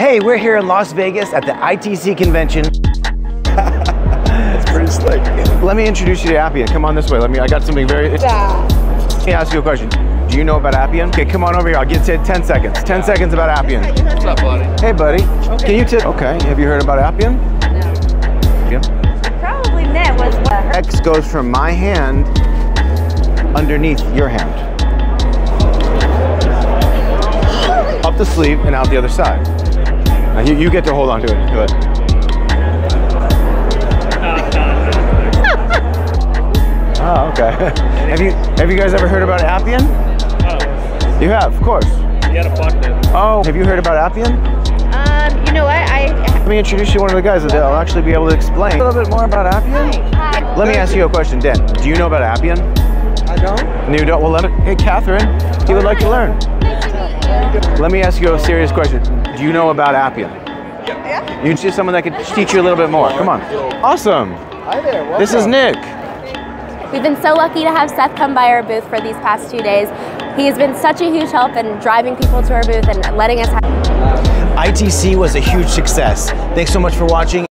Hey, we're here in Las Vegas at the ITC convention. It's pretty slick. Let me introduce you to Appian. Come on this way. Let me. I got something very. Yeah. Let me ask you a question. Do you know about Appian? Okay, come on over here. I'll give you 10 seconds. 10 seconds about Appian. What's up, buddy? Hey, buddy. Can you tell? Okay. Have you heard about Appian? No. Yeah. Probably met was what? X goes from my hand underneath your hand. Up the sleeve and out the other side. Now you, you get to hold on to it. Good. Oh, okay. have you have you guys ever heard about Appian? You have, of course. You got a partner. Oh, have you heard about Appian? Um, you know what? I Let me introduce you to one of the guys that will actually be able to explain a little bit more about Appian. hi. Let me ask you a question, Dan. Do you know about Appian? I don't. No, you don't. Well, let it. Hey, Catherine, he would like to learn. Let me ask you a serious question. Do you know about Appian? Yeah. You see someone that could teach you a little bit more. Come on. Awesome. Hi there. Welcome. This is Nick. We've been so lucky to have Seth come by our booth for these past two days. He has been such a huge help in driving people to our booth and letting us have ITC was a huge success. Thanks so much for watching.